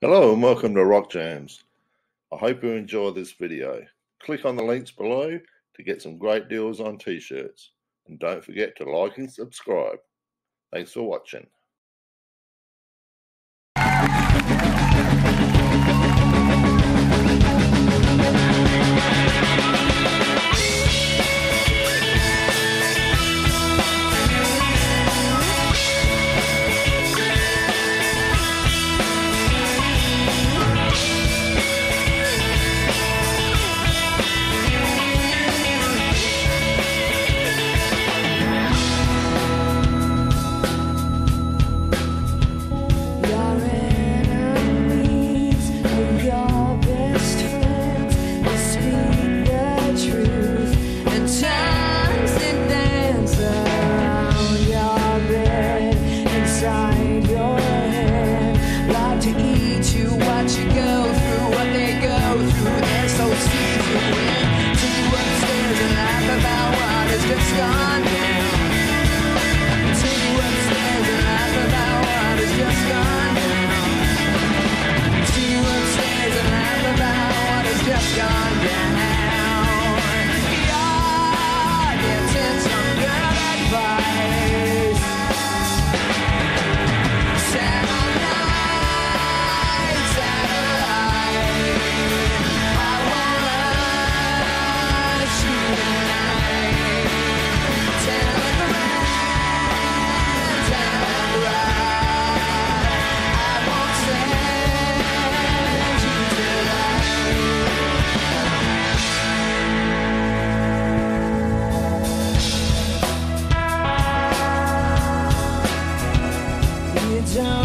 Hello and welcome to Rock Jams. I hope you enjoy this video. Click on the links below to get some great deals on t-shirts. And don't forget to like and subscribe. Thanks for watching.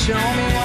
show me